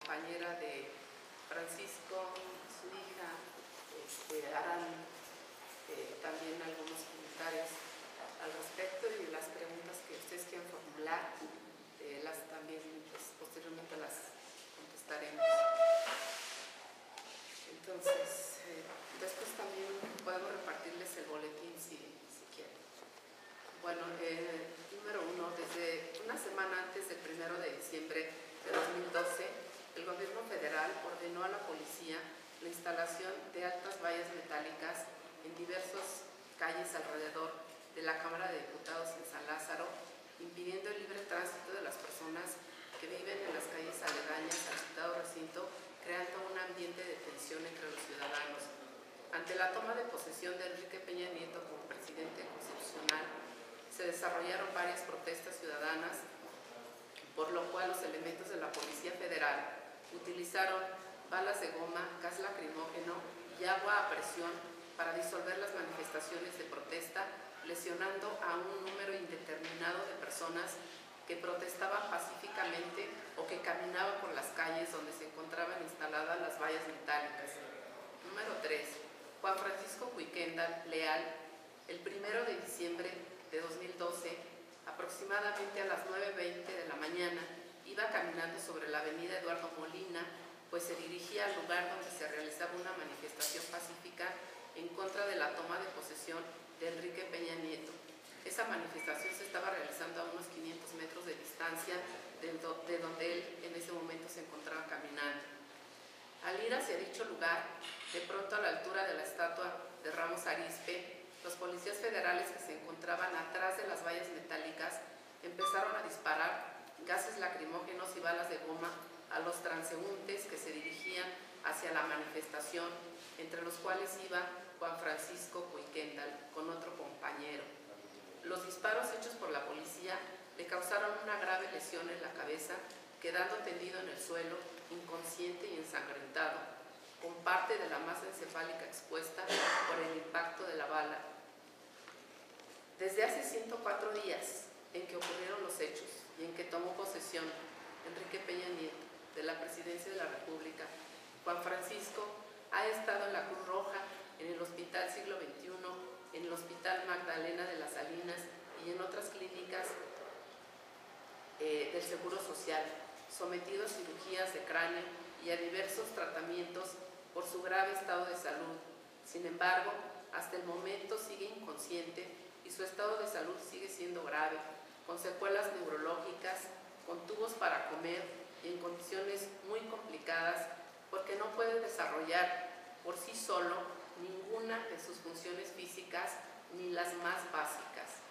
compañera de Francisco, su hija, este, harán eh, también algunos comentarios al respecto y las preguntas que ustedes quieran formular, eh, las también pues, posteriormente las contestaremos. Entonces, eh, después también podemos repartirles el boletín si, si quieren. Bueno, número uno, desde una semana antes del primero de diciembre de 2012, el gobierno federal ordenó a la policía la instalación de altas vallas metálicas en diversas calles alrededor de la Cámara de Diputados en San Lázaro, impidiendo el libre tránsito de las personas que viven en las calles aledañas al citado recinto, creando un ambiente de tensión entre los ciudadanos. Ante la toma de posesión de Enrique Peña Nieto como presidente constitucional, se desarrollaron varias protestas ciudadanas, por lo cual los elementos de la Policía Federal utilizaron balas de goma, gas lacrimógeno y agua a presión para disolver las manifestaciones de protesta, lesionando a un número indeterminado de personas que protestaban pacíficamente o que caminaban por las calles donde se encontraban instaladas las vallas metálicas. Número 3. Juan Francisco Cuiquenda Leal, el primero de diciembre de 2012, aproximadamente a las 9.20 de la mañana, iba caminando sobre la avenida Eduardo Molina, pues se dirigía al lugar donde se realizaba una manifestación pacífica en contra de la toma de posesión de Enrique Peña Nieto. Esa manifestación se estaba realizando a unos 500 metros de distancia de, de donde él en ese momento se encontraba caminando. Al ir hacia dicho lugar, de pronto a la altura de la estatua de Ramos Arispe, los policías federales que se encontraban atrás de las vallas metálicas empezaron a disparar gases lacrimógenos y balas de goma a los transeúntes que se dirigían hacia la manifestación, entre los cuales iba Juan Francisco Cuiquendal con otro compañero. Los disparos hechos por la policía le causaron una grave lesión en la cabeza, quedando tendido en el suelo, inconsciente y ensangrentado, con parte de la masa encefálica expuesta por el impacto de la bala. Desde hace 104 días en que ocurrieron los hechos y en que tomó posesión Enrique Peña Nieto de la Presidencia de la República, Juan Francisco ha estado en la Cruz Roja, en el Hospital Siglo XXI, en el Hospital Magdalena de las Salinas y en otras clínicas eh, del Seguro Social, sometido a cirugías de cráneo y a diversos tratamientos por su grave estado de salud. Sin embargo, hasta el momento sigue inconsciente y su estado de salud sigue siendo grave, con secuelas neurológicas, con tubos para comer en condiciones muy complicadas porque no puede desarrollar por sí solo ninguna de sus funciones físicas ni las más básicas.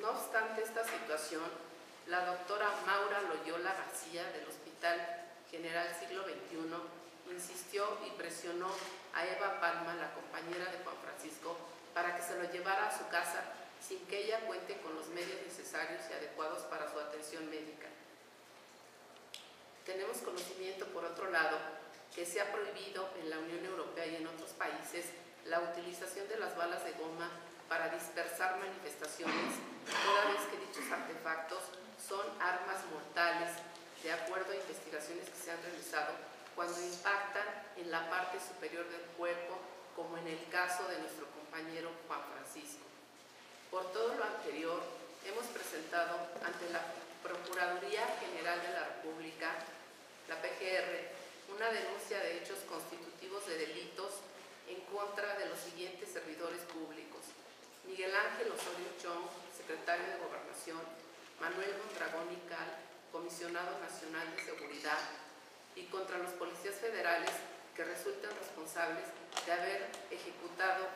No obstante esta situación, la doctora Maura Loyola García del Hospital General Siglo XXI insistió y presionó a Eva Palma, la compañera de Juan Francisco, para que se lo llevara a su casa sin que ella cuente con los medios necesarios y adecuados para su atención médica. Tenemos conocimiento, por otro lado, que se ha prohibido en la Unión Europea y en otros países la utilización de las balas de goma para dispersar manifestaciones, toda vez que dichos artefactos son armas mortales, de acuerdo a investigaciones que se han realizado, cuando impactan en la parte superior del cuerpo, como en el caso de nuestro compañero Juan Francisco. Por todo lo anterior, hemos presentado ante la Procuraduría General de la República, la PGR, una denuncia de hechos constitutivos de delitos en contra de los siguientes servidores públicos. Miguel Ángel Osorio Chong, secretario de Gobernación, Manuel Mondragón Cal, comisionado nacional de seguridad, y contra los policías federales que resultan responsables de haber ejecutado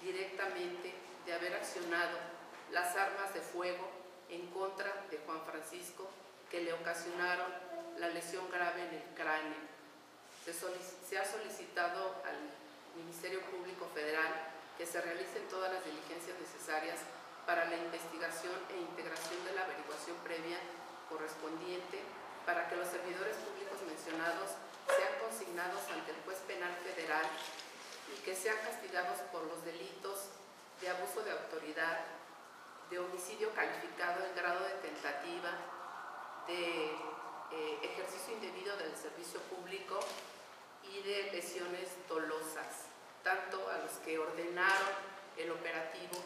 directamente, de haber accionado las armas de fuego en contra de Juan Francisco que le ocasionaron la lesión grave en el cráneo. Se, ha solicitado al Ministerio Público Federal que se realicen todas las diligencias necesarias para la investigación e integración de la averiguación previa correspondiente para que los servidores públicos mencionados sean consignados ante el juez penal federal y que sean castigados por los delitos de abuso de autoridad, de homicidio calificado en grado de tentativa, de del servicio público y de lesiones dolosas, tanto a los que ordenaron el operativo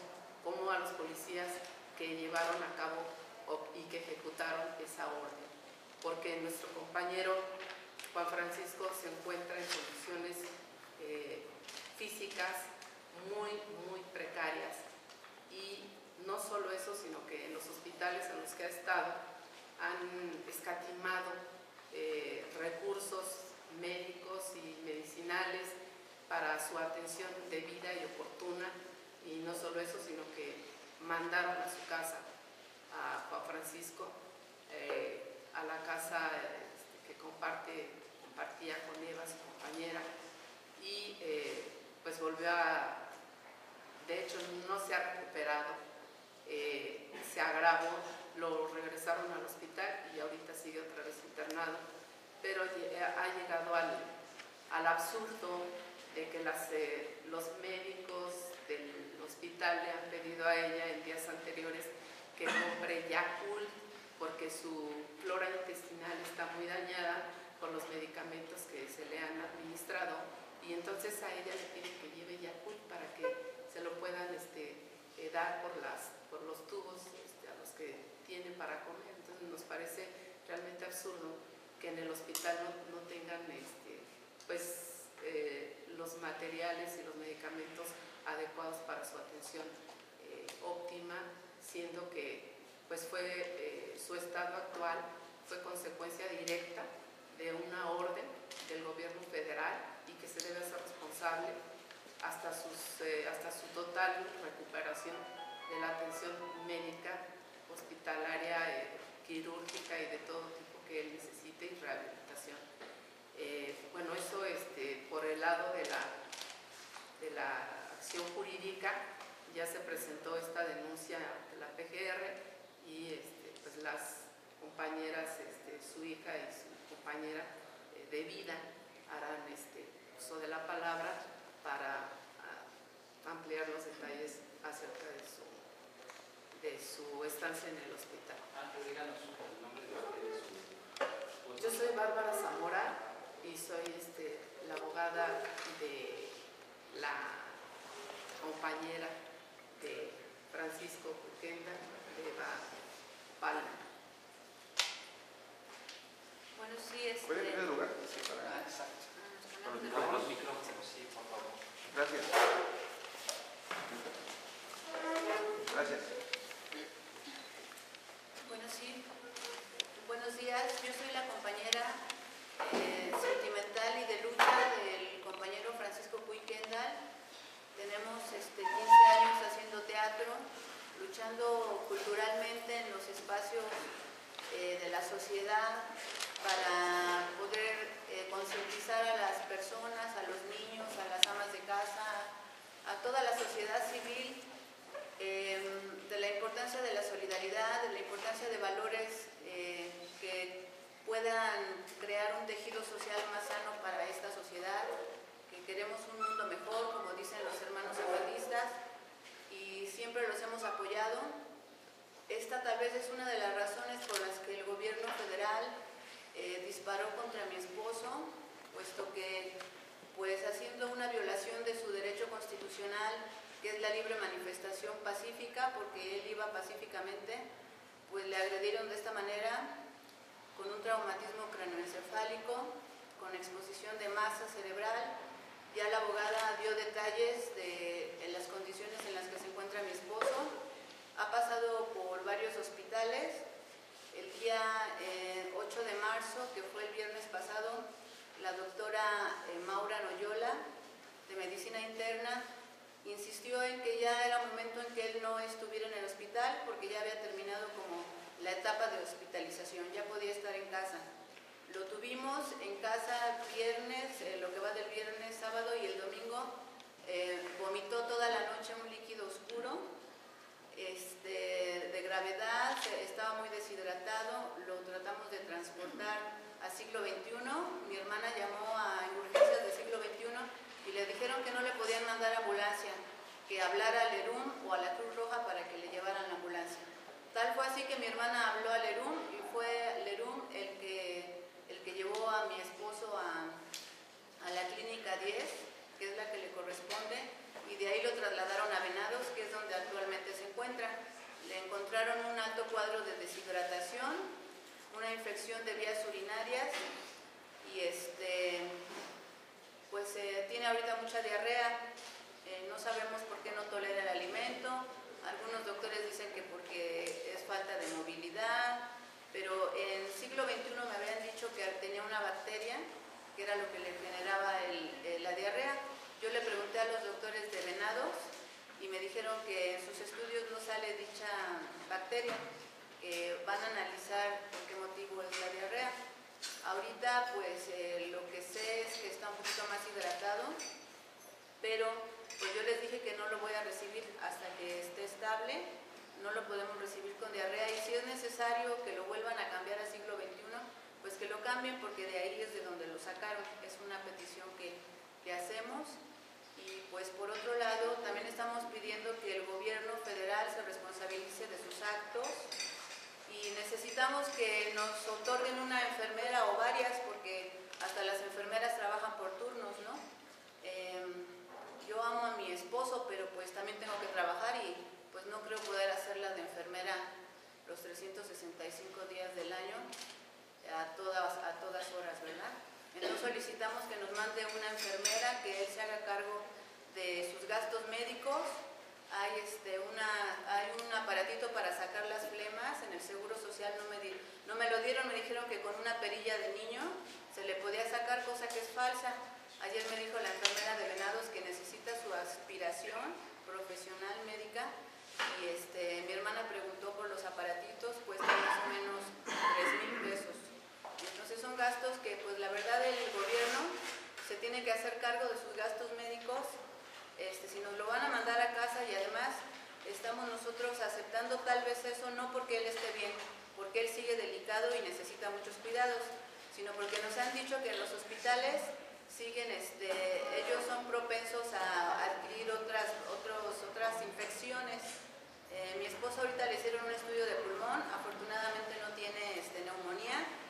como a los policías que llevaron a cabo y que ejecutaron esa orden. Porque nuestro compañero Juan Francisco se encuentra en condiciones eh, físicas muy, muy precarias. Y no solo eso, sino que en los hospitales en los que ha estado han escatimado eh, recursos médicos y medicinales para su atención debida y oportuna. Y no solo eso, sino que mandaron a su casa a Juan Francisco, eh, a la casa este, que comparte, compartía con Eva, su compañera, y eh, pues volvió a, de hecho no se ha recuperado, eh, se agravó, lo regresaron al hospital y ahorita sigue otra vez internado, pero ha llegado al, al absurdo de que las, los médicos del hospital le han pedido a ella en días anteriores que compre Yakult porque su flora intestinal está muy dañada por los medicamentos que se le han administrado y entonces a ella le que lleve Yakult para que se lo puedan este, eh, dar por, los tubos este, a los que tiene para comer. Entonces nos parece realmente absurdo que en el hospital no, tengan este, pues, eh, los materiales y los medicamentos adecuados para su atención eh, óptima siendo que pues fue su estado actual fue consecuencia directa de una orden del gobierno federal y que se debe hacer responsable hasta, sus, eh, hasta su total recuperación de la atención médica, hospitalaria, eh, quirúrgica y de todo tipo que él necesite y rehabilitación. bueno, eso este, por el lado de la, de la acción jurídica, ya se presentó esta denuncia de la PGR y este, pues las compañeras, este, su hija y su compañera eh, de vida harán este, uso de la palabra para ah, ampliar los detalles acerca de su, de su estancia en el hospital. Yo soy Bárbara Zamora y soy este, la abogada de la compañera de Francisco Puquenda de Pala. Bueno, sí, este... ¿Puede ir lugar? Sí, para... Ah, exacto. Gracias. Gracias. Bueno, sí. Buenos días. Yo soy la compañera eh, sentimental y de lucha del compañero Francisco Puy tenemos este, 15 años haciendo teatro, luchando culturalmente en los espacios eh, de la sociedad para poder eh, concientizar a las personas, a los niños, a las amas de casa, a toda la sociedad civil em, de la importancia de la solidaridad, de la importancia de valores eh, que puedan crear un tejido social más sano para esta sociedad, queremos un mundo mejor, como dicen los hermanos zapatistas, y siempre los hemos apoyado. Esta tal vez es una de las razones por las que el gobierno federal eh, disparó contra mi esposo, puesto que, pues haciendo una violación de su derecho constitucional, que es la libre manifestación pacífica, porque él iba pacíficamente, pues le agredieron de esta manera, con un traumatismo cranoencefálico, con exposición de masa cerebral, ya la abogada dio detalles de las condiciones en las que se encuentra mi esposo. Ha pasado por varios hospitales. El día 8 eh, de marzo, que fue el viernes pasado, la doctora eh, Maura Noyola, de Medicina Interna, insistió en que ya era momento en que él no estuviera en el hospital porque ya había terminado como la etapa de hospitalización, ya podía estar en casa. Lo tuvimos en casa viernes, eh, lo que va del viernes, sábado y el domingo. Eh, vomitó toda la noche un líquido oscuro este, de gravedad, estaba muy deshidratado, lo tratamos de transportar a siglo XXI, mi hermana llamó a urgencias del siglo XXI y le dijeron que no le podían mandar ambulancia, que hablara al ERUM o a la Cruz Roja para que le llevaran la ambulancia. Tal fue así que mi hermana habló al ERUM y fue Lerum el que, el que llevó a mi esposo a, a la clínica 10, que es la que le corresponde, y de ahí lo trasladaron a Venados, que es donde actualmente se encuentra. Le encontraron un alto cuadro de deshidratación, una infección de vías urinarias y este, pues tiene ahorita mucha diarrea, eh, no sabemos por qué no tolera el alimento, algunos doctores dicen que porque es falta de movilidad, pero en el siglo XXI me habían dicho que tenía una bacteria que era lo que le generaba la diarrea. Yo le pregunté a los doctores de venados y me dijeron que en sus estudios no sale dicha bacteria, que van a analizar por qué motivo es la diarrea. Ahorita pues eh, lo que sé es que está un poquito más hidratado, pero pues yo les dije que no lo voy a recibir hasta que esté estable, no lo podemos recibir con diarrea y si es necesario que lo vuelvan a cambiar a siglo XXI, pues que lo cambien porque de ahí es de donde lo sacaron, es una petición que le hacemos. Y pues por otro lado, también estamos pidiendo que el gobierno federal se responsabilice de sus actos y necesitamos que nos otorguen una enfermera o varias porque hasta las enfermeras trabajan por turnos, ¿no? Em, yo amo a mi esposo, pero pues también tengo que trabajar y pues no creo poder hacerla de enfermera los 365 días del año a todas, a todas horas, ¿verdad? Entonces solicitamos que nos mande una enfermera que él se haga cargo de sus gastos médicos. Hay, este, una, hay un aparatito para sacar las flemas, en el Seguro Social no me, di- no me lo dieron, me dijeron que con una perilla de niño se le podía sacar, cosa que es falsa. Ayer me dijo la enfermera de Venados que necesita su aspiración profesional médica y este, mi hermana preguntó por los aparatitos, cuesta más o menos 3 mil son gastos que pues la verdad el gobierno se tiene que hacer cargo de sus gastos médicos, este, si nos lo van a mandar a casa y además estamos nosotros aceptando tal vez eso no porque él esté bien, porque él sigue delicado y necesita muchos cuidados, sino porque nos han dicho que los hospitales siguen, este, ellos son propensos a adquirir otras, otros, otras infecciones. Eh, mi esposo ahorita le hicieron un estudio de pulmón, afortunadamente no tiene este, neumonía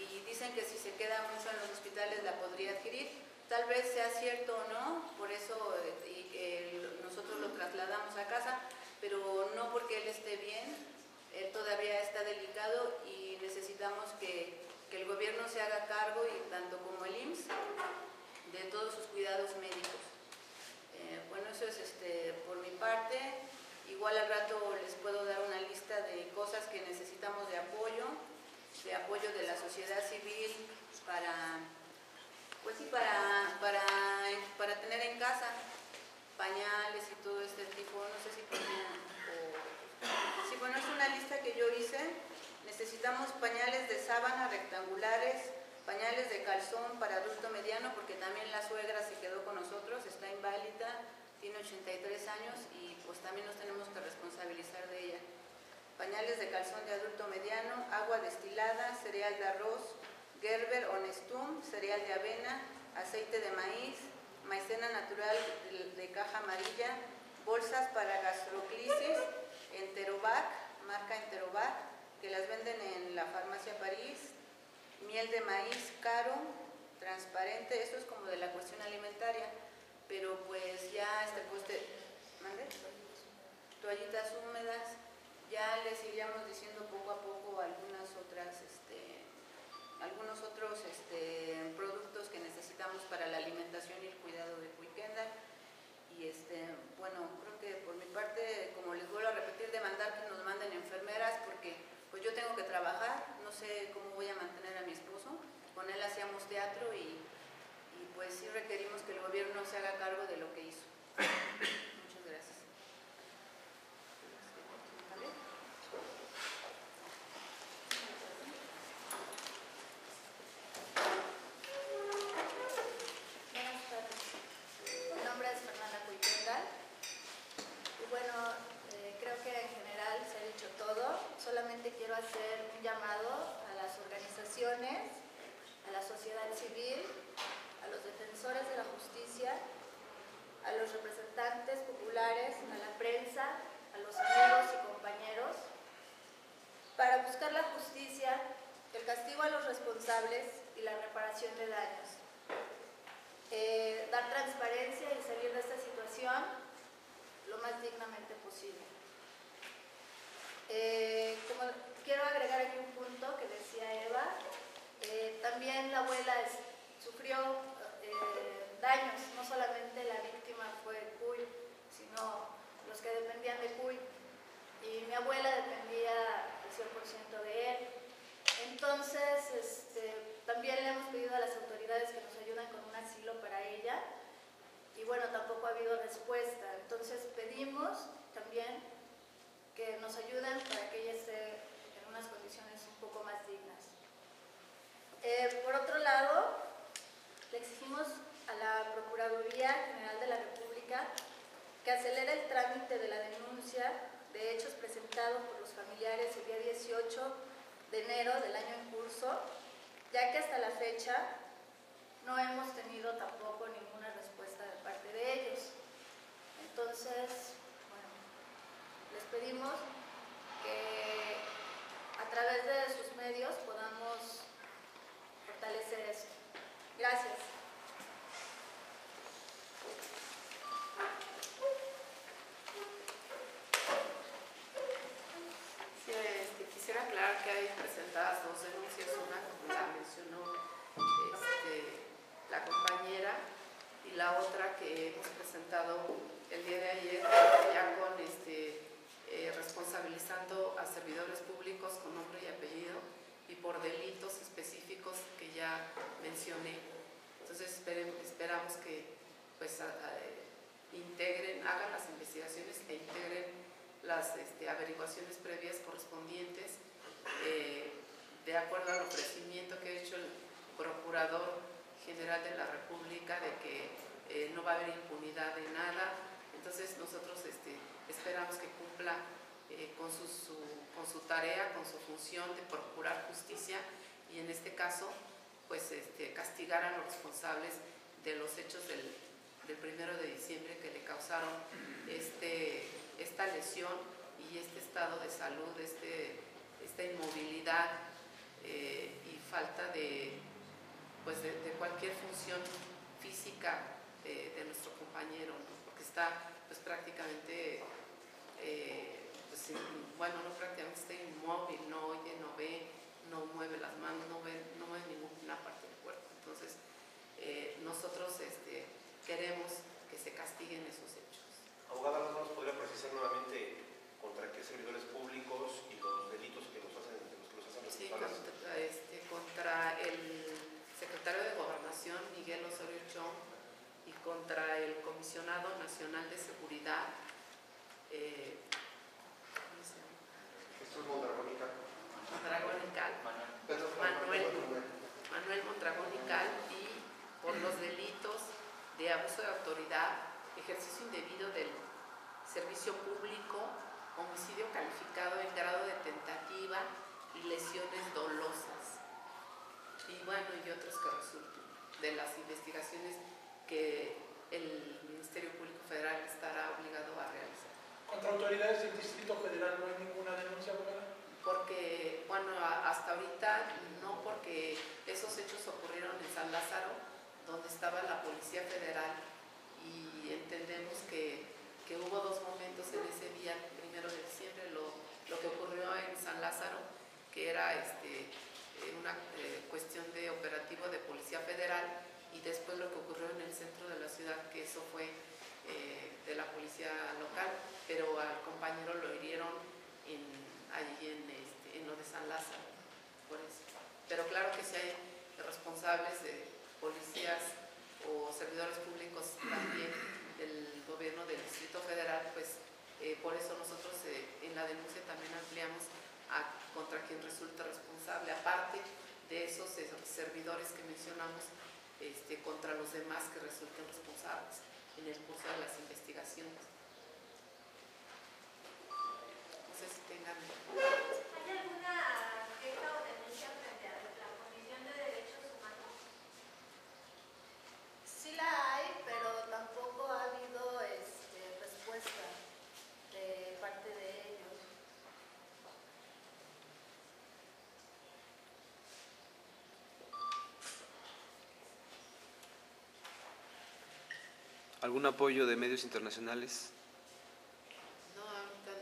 y dicen que si se queda mucho en los hospitales la podría adquirir. Tal vez sea cierto o no, por eso eh, nosotros lo trasladamos a casa, pero no porque él esté bien, él todavía está delicado y necesitamos que, que el gobierno se haga cargo, y tanto como el IMSS, de todos sus cuidados médicos. Eh, bueno, eso es este, por mi parte. Igual al rato les puedo dar una lista de cosas que necesitamos de apoyo, de apoyo de la sociedad civil para, pues sí, para, para, para tener en casa pañales y todo este tipo, no sé si ponían, o- sí, bueno, es una lista que yo hice. Necesitamos pañales de sábana rectangulares, pañales de calzón para adulto mediano, porque también la suegra se quedó con nosotros, está inválida, tiene 83 años y pues también nos tenemos que responsabilizar de ella. Pañales de calzón de adulto mediano, agua destilada, cereal de arroz, Gerber o Nestum, cereal de avena, aceite de maíz, maicena natural de, caja amarilla, bolsas para gastroclisis, Enterovac, marca Enterovac, que las venden en la farmacia París, miel de maíz caro, transparente, eso es como de la cuestión alimentaria, pero pues ya este pues te- ¿mande? toallitas húmedas, ya les iríamos diciendo poco a poco algunas otras este, algunos otros este, productos que necesitamos para la alimentación y el cuidado de Weekenda. Y este, bueno, creo que por mi parte, como les vuelvo a repetir, demandar que nos manden enfermeras porque pues yo tengo que trabajar, no sé cómo voy a mantener a mi esposo, con él hacíamos teatro y, y pues sí requerimos que el gobierno se haga cargo de lo que hizo. Muchas gracias. ¿Vale? Buenas tardes. Mi nombre es Fernanda Cuitendal. Y bueno, eh, creo que en general se ha dicho todo. Solamente quiero hacer un llamado a las organizaciones, a la sociedad civil, a los defensores de la justicia, a los representantes populares, a la prensa, a los amigos y compañeros, para buscar la justicia, el castigo a los responsables y la reparación de daños eh, dar transparencia y salir de esta situación lo más dignamente posible. Eh, como quiero agregar aquí un punto que decía él abuela es- sufrió eh, daños, no solamente la víctima fue Cuy, sino los que dependían de Cuy. Y mi abuela dependía al 100% de él. Entonces, este, también le hemos pedido a las autoridades que nos ayuden con un asilo para ella. Y bueno, tampoco ha habido respuesta. Entonces pedimos también que nos ayuden para que ella esté unas condiciones un poco más dignas. Eh, por otro lado, le exigimos a la Procuraduría General de la República que acelere el trámite de la denuncia de hechos presentados por los familiares el día 18 de enero del año en curso, ya que hasta la fecha no hemos tenido tampoco ninguna respuesta de parte de ellos. Entonces, bueno, les pedimos que a través de sus medios podamos fortalecer esto. Gracias. Este, quisiera aclarar que hay presentadas dos denuncias, una como la mencionó este, la compañera y la otra que hemos presentado el día de ayer ya con este, eh, responsabilizando a servidores públicos con nombre y apellido y por delitos específicos que ya mencioné. Entonces esperamos que pues, integren, hagan las investigaciones e integren las este, averiguaciones previas correspondientes eh, de acuerdo al ofrecimiento que ha hecho el Procurador General de la República de que eh, no va a haber impunidad de nada. Entonces nosotros este, esperamos que cumpla eh, con, su, tarea, con su función de procurar justicia y en este caso pues este, castigar a los responsables de los hechos del, del primero de diciembre que le causaron este, esta lesión y este estado de salud, esta inmovilidad eh, y falta de, pues de, cualquier función física eh, de nuestro compañero, está pues prácticamente, eh, pues, bueno, no prácticamente está inmóvil, no oye, no ve, no mueve las manos, no ve, no mueve ninguna parte del cuerpo. Entonces, eh, nosotros este, queremos que se castiguen esos hechos. Abogada, ¿no nos podría precisar nuevamente contra qué servidores públicos y los delitos que los hacen, los que los hacen responsables este, contra el secretario de Gobernación, Miguel Osorio Chong, y contra el comisionado nacional de seguridad, eh, ¿cómo se llama? Jesús Mondragónica. Mondragón y Cal, Manuel. Manuel. Manuel Mondragón y Cal, y por los delitos de abuso de autoridad, ejercicio indebido del servicio público, homicidio calificado en grado de tentativa y lesiones dolosas. Y bueno, y otros que resulten de las investigaciones que el Ministerio Público Federal estará obligado a realizar. Contra autoridades del Distrito Federal no hay ninguna denuncia, abogada. Porque, bueno, hasta ahorita no, porque esos hechos ocurrieron en San Lázaro, donde estaba la Policía Federal, y entendemos que, que hubo dos momentos en ese día, primero de diciembre, lo, lo que ocurrió en San Lázaro, que era este, eh, una eh, cuestión de operativo de Policía Federal, y después lo que ocurrió en el centro de la ciudad, que eso fue eh, de la policía local, pero al compañero lo hirieron en, allí en, este, en lo de San Lázaro, por eso. Pero claro que si hay responsables de policías o servidores públicos también del gobierno del Distrito Federal, pues eh, por eso nosotros eh, en la denuncia también ampliamos a contra quien resulta responsable, aparte de esos eh, servidores que mencionamos, este, contra los demás que resulten responsables en el curso de las investigaciones. No sé si tengan... ¿Hay alguna queja o denuncia frente a la Comisión de Derechos Humanos? Sí la hay, pero tampoco ha habido este, respuesta de parte de ellos. ¿Algún apoyo de medios internacionales? No, ahorita,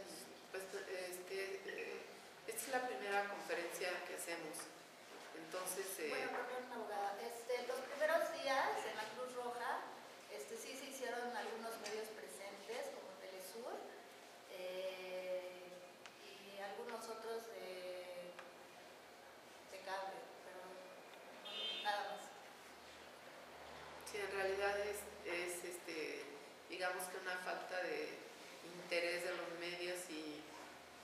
pues, este, eh, esta es la primera conferencia que hacemos. Entonces, eh, Bueno, perdón, abogada. Este, los primeros días en la Cruz Roja, este, sí se hicieron algunos medios presentes, como Telesur, eh, y algunos otros de, de cable, pero no, nada más. Sí, en realidad es, es, este, digamos que una falta de interés de los medios y,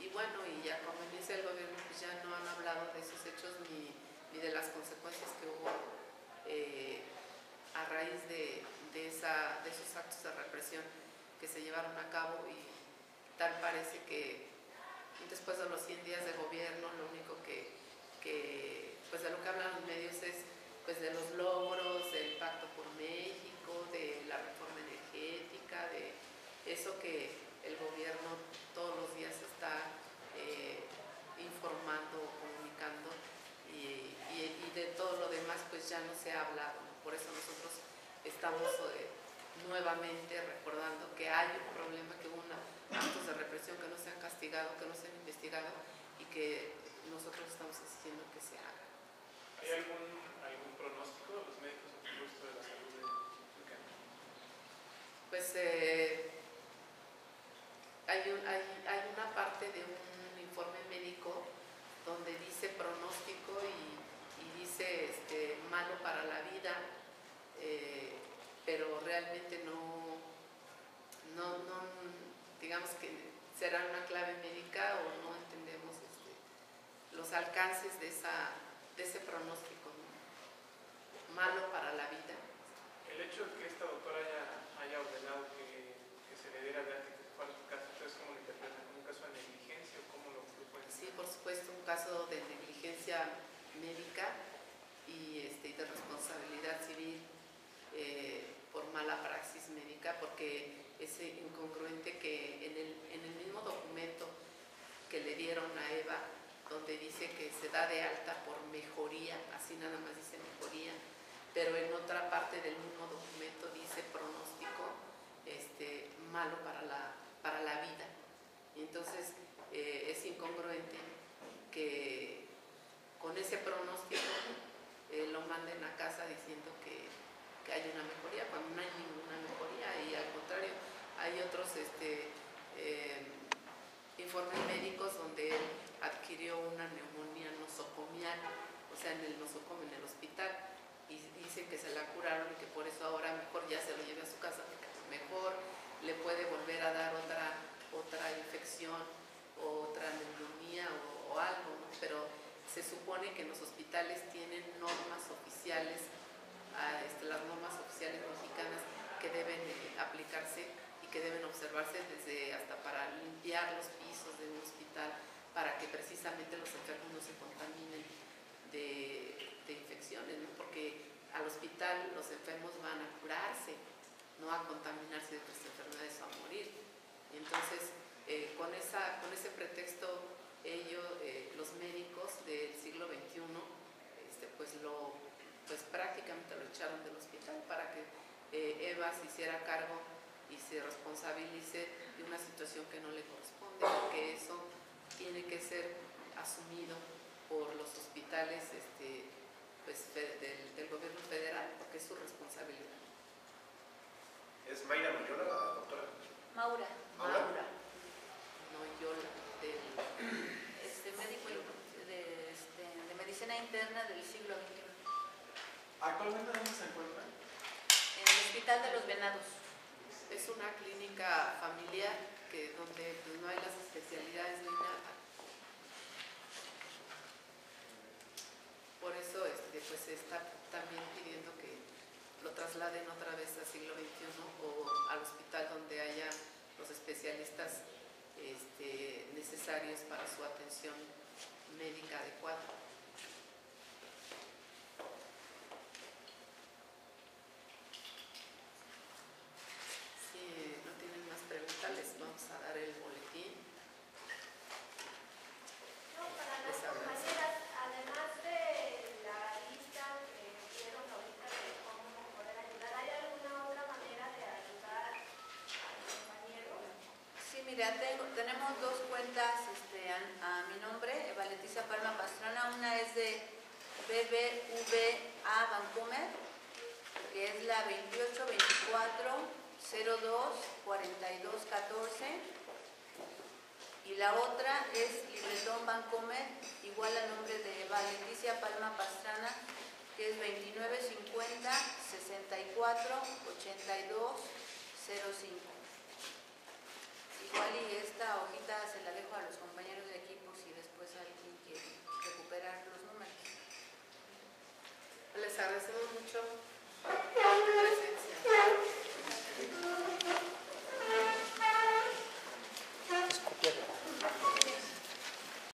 y bueno, y ya como dice el gobierno, pues ya no han hablado de esos hechos ni, ni de las consecuencias que hubo eh, a raíz de, de, esa, de esos actos de represión que se llevaron a cabo y tal parece que después de los 100 días de gobierno lo único que, que pues de lo que hablan los medios es pues de los logros, del Pacto por México, de la reforma energética, de eso que el gobierno todos los días está eh, informando, comunicando y, y- y de todo lo demás pues ya no se ha hablado. Por eso nosotros estamos eh, nuevamente recordando que hay un problema, que hubo una- actos de represión que no se han castigado, que no se han investigado y que nosotros estamos exigiendo que se haga. ¿Hay algún, algún pronóstico de los médicos a propósito de la salud de? Pues eh, hay, un- hay, hay una parte de un informe médico donde dice pronóstico y, y dice este, malo para la vida, eh, pero realmente no, no, no, digamos que será una clave médica o no entendemos este, los alcances de, esa, de ese pronóstico, ¿no? malo para la vida. El hecho de que esta doctora haya, haya ordenado que, que se le diera de alta y que se fuera a su casa, ¿ustedes cómo lo interpretan? ¿Como un caso de negligencia o cómo lo, pueden Sí, por supuesto, un caso de negligencia médica y, este, de responsabilidad civil eh, por mala praxis médica, porque es incongruente que en el, en el mismo documento que le dieron a Eva, donde dice que se da de alta por mejoría, así nada más dice mejoría, pero en otra parte del mismo documento dice pronóstico este, malo para la, para la vida. Entonces eh, es incongruente que con ese pronóstico eh, lo manden a casa diciendo que, que hay una mejoría, cuando no hay ninguna mejoría y al contrario, hay otros este, eh, informes médicos donde él adquirió una neumonía nosocomial, o sea, en el nosocomio, en el hospital, y dicen que se la curaron y que por eso ahora mejor ya se lo lleve a su casa, porque mejor le puede volver a dar otra, otra infección otra neumonía o, algo, pero se supone que en los hospitales tienen normas oficiales, ah, este, las normas oficiales mexicanas que deben aplicarse que deben observarse desde hasta para limpiar los pisos de un hospital para que precisamente los enfermos no se contaminen de, infecciones, porque al hospital los enfermos van a curarse, no a contaminarse de otras enfermedades o a morir. Entonces, eh, con, esa, con ese pretexto, ellos, eh, los médicos del siglo XXI, este, pues, lo, pues prácticamente lo echaron del hospital para que eh, Eva se hiciera cargo y se responsabilice de una situación que no le corresponde, porque eso tiene que ser asumido por los hospitales este, pues, del, del gobierno federal, porque es su responsabilidad. ¿Es Mayra Mayola, la doctora? Maura, Maura. Maura, No yo la- del, este médico de, este, de medicina interna del siglo XXI, ¿Actualmente dónde se encuentra? en el Hospital de los Venados. Es una clínica familiar que donde pues, no hay las especialidades ni nada. Por eso este, pues se está también pidiendo que lo trasladen otra vez al siglo XXI o al hospital donde haya los especialistas este, necesarios para su atención médica adecuada. Si no tienen más preguntas, les vamos a dar el boletín. No, para las Esa vez. compañeras, además de la lista que dieron ahorita de cómo poder ayudar, ¿hay alguna otra manera de ayudar al compañero? Sí, mira, tenemos dos cuentas este, a, mi nombre, Eva Leticia Palma Pastrana. Una es de BBVA Bancomer, que es la 2824 02 42 14 y la otra es Libretón Bancomer, igual a nombre de Valenticia Palma Pastrana, que es 2950 64 82 05 igual y esta hojita se la dejo a los compañeros de equipo si después alguien quiere recuperar los números. Les agradecemos mucho la presencia.